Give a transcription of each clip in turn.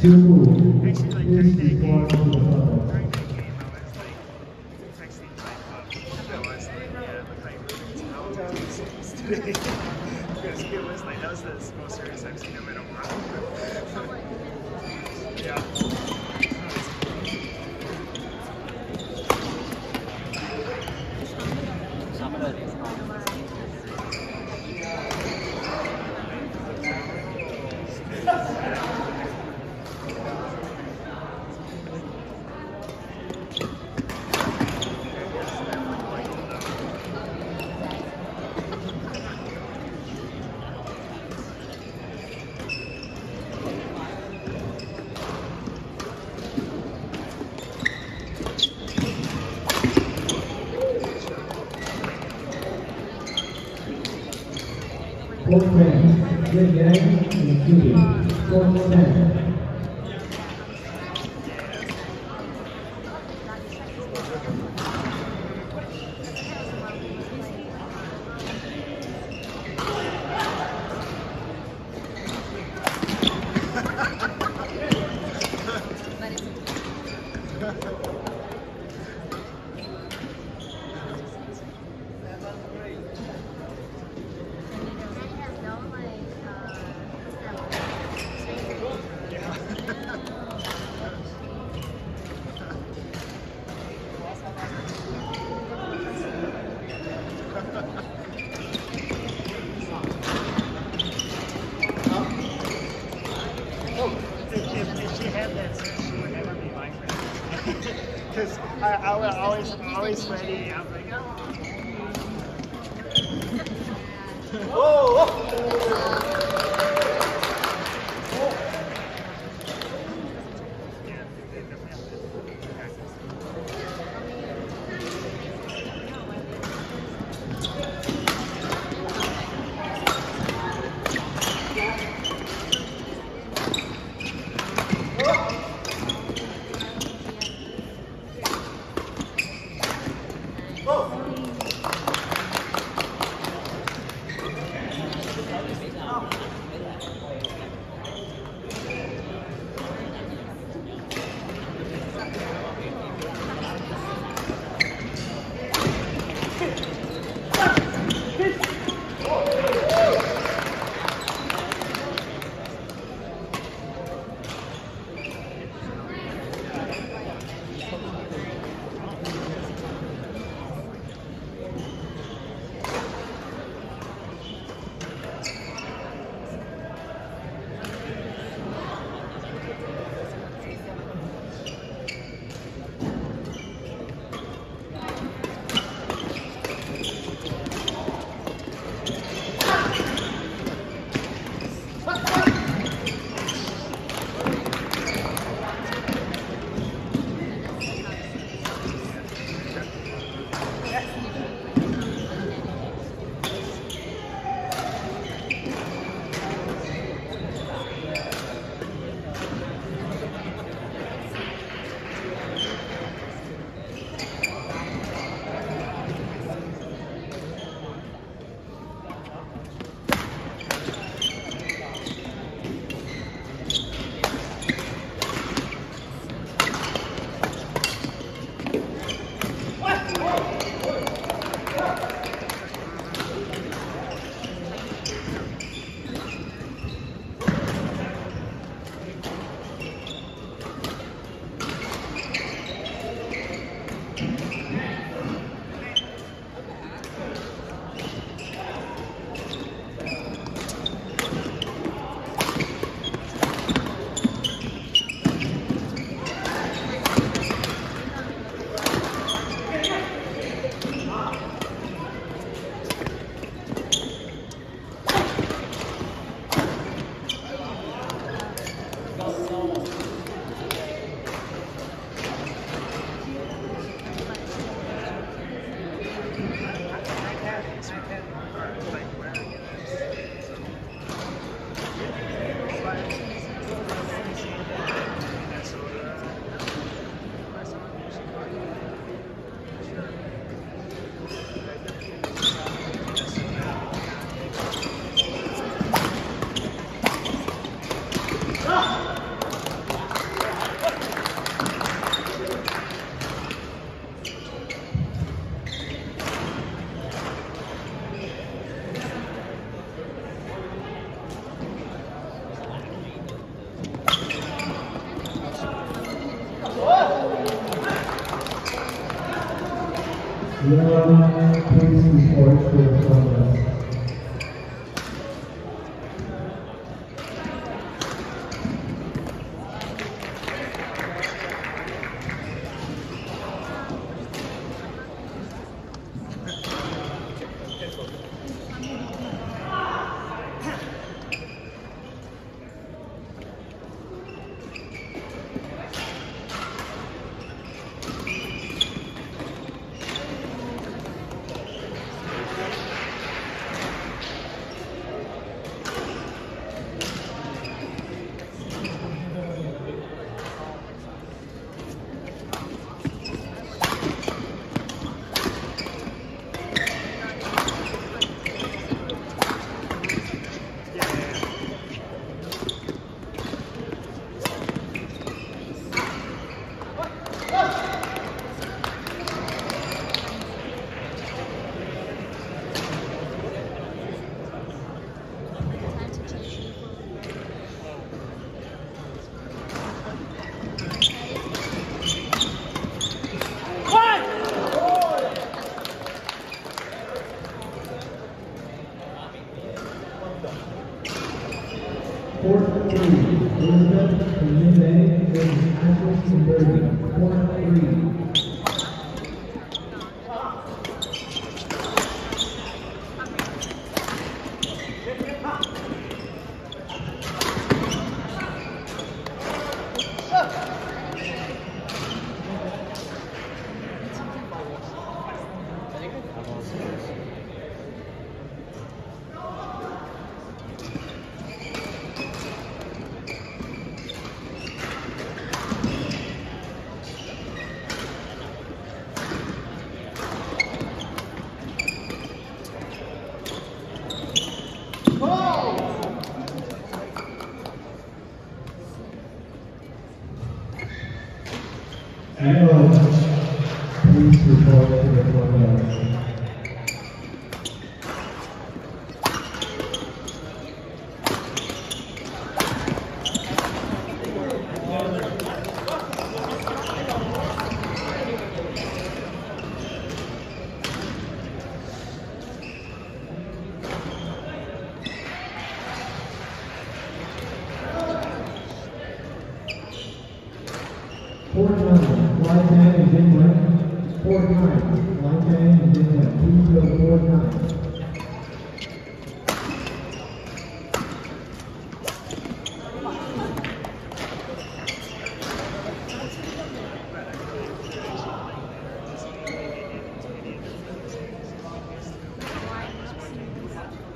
Two, cô mẹ bên gái một chữ cô mẹ I, I, I always, always ready. I'm like, oh. Whoa! whoa. Yellow, please report to the front Ashley from Amén. Line ten and then one. Four nine, line ten and then one. Please go four nine.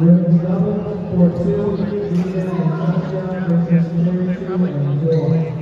Women's double, four two, Lisa and comfortable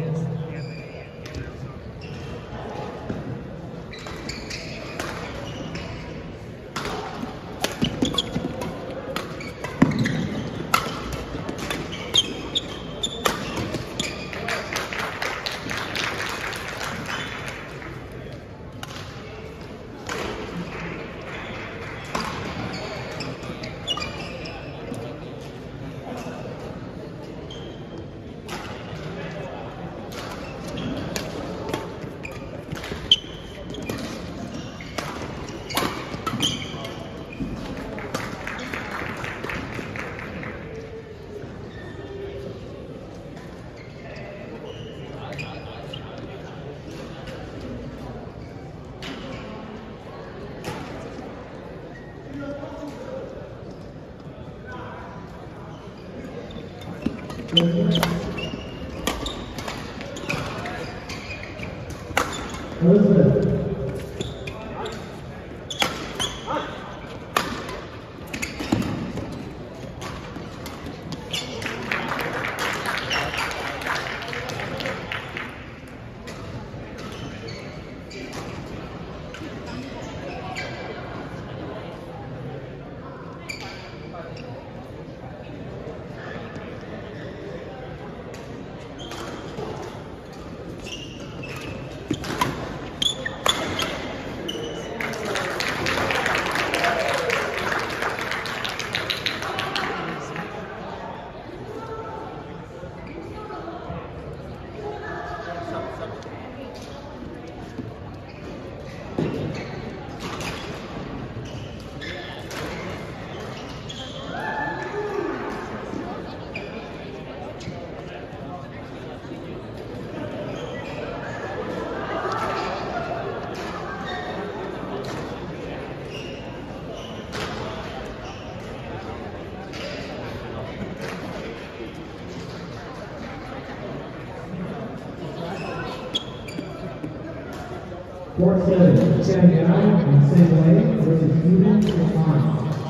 Court seven, Kevin Guy and Sam Lane versus Stephen Stefan.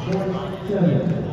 Court seven.